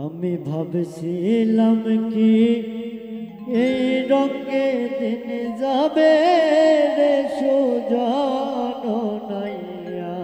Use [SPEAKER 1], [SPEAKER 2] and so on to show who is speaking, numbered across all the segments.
[SPEAKER 1] আমি ভাবছিলাম কি, এই রঙে দিন যাবে রে সুজন নাইয়া।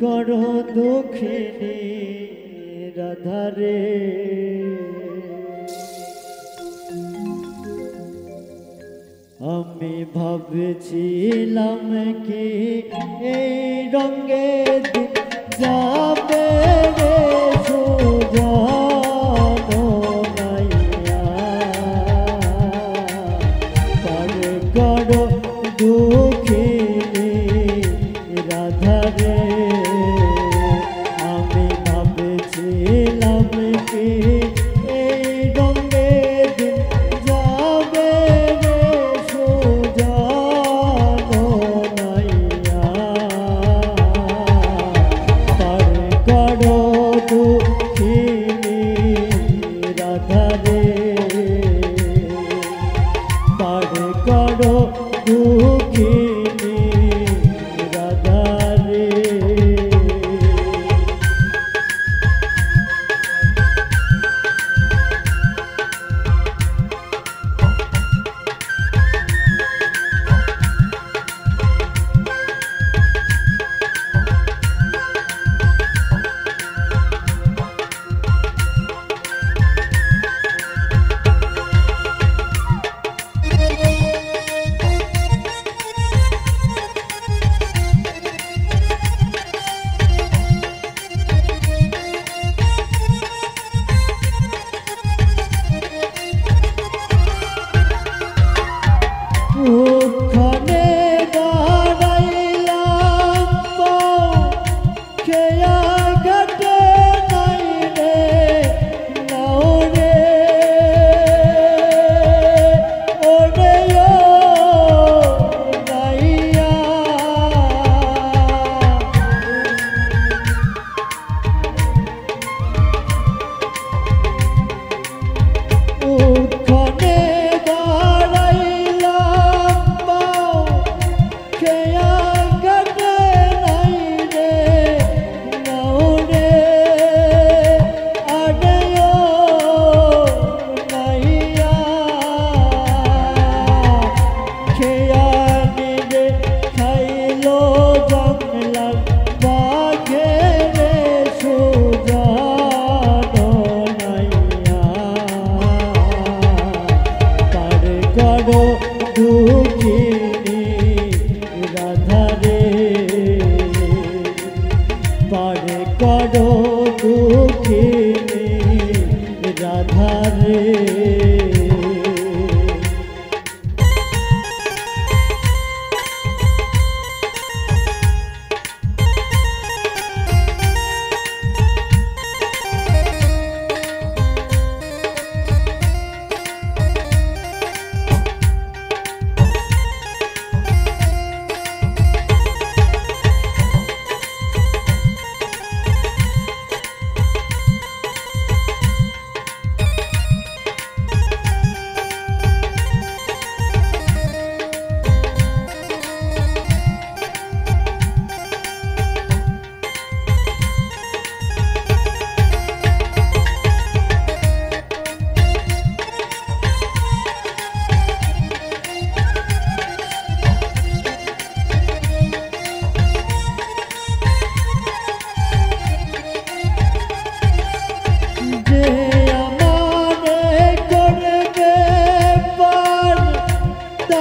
[SPEAKER 1] করো দুঃখিনী রাধারে। আমি ভাবছিলাম কি, এই রঙে yeah.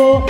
[SPEAKER 1] को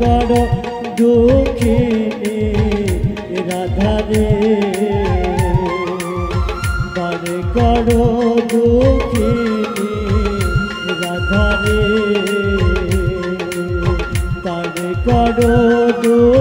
[SPEAKER 1] করো দুঃখিনী রাধারে বার করো দুঃখিনী রাধারে তার করো দুঃখ